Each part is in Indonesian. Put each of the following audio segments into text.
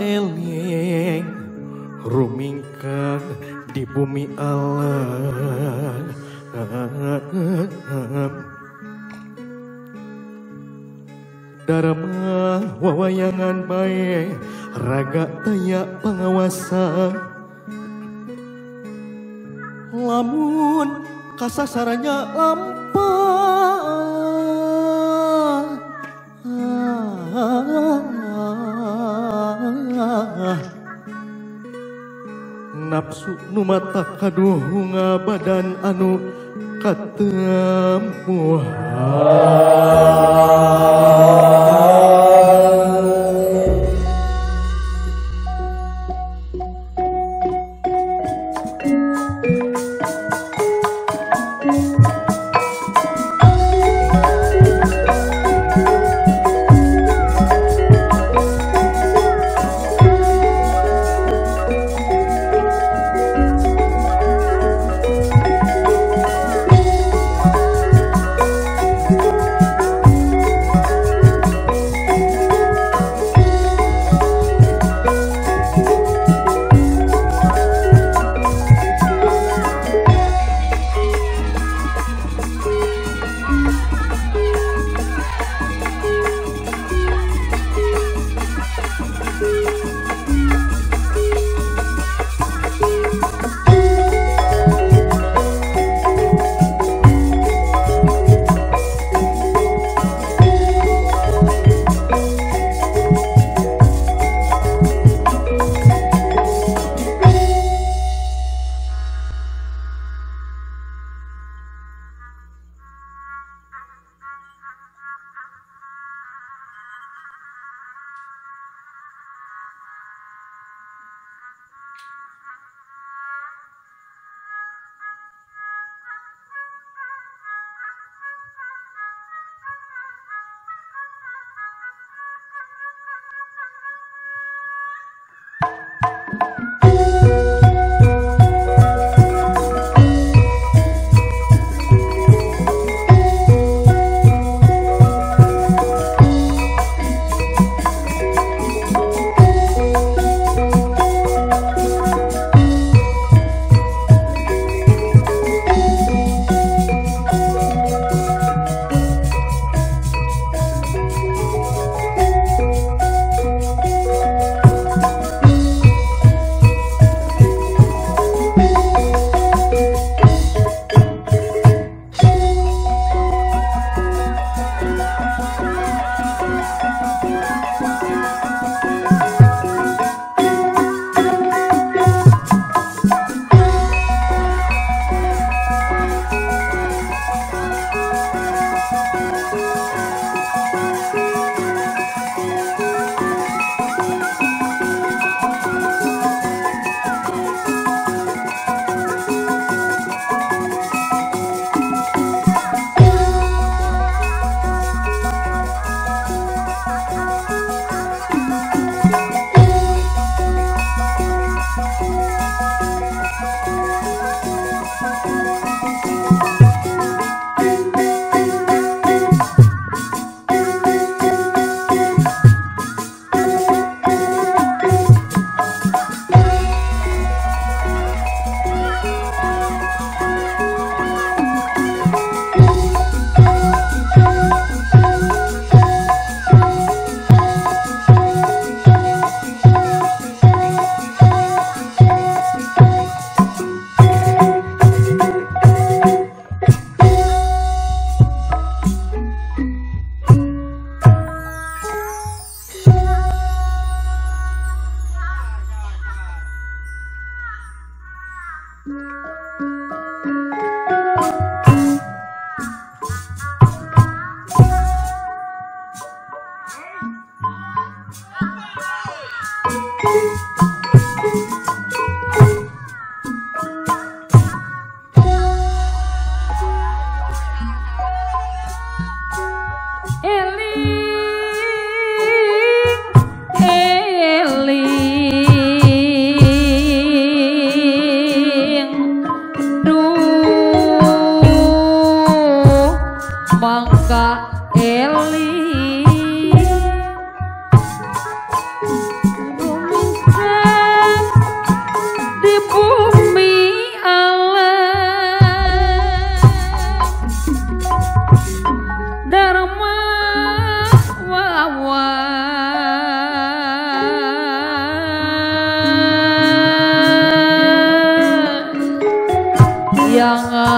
eling rumingkang di bumi alam. Dharma wawayangan baik raga taya pengawasa lamun kasasarannya lampah nafsu numata kaduhunga badan anu katem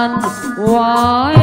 산 와의 예.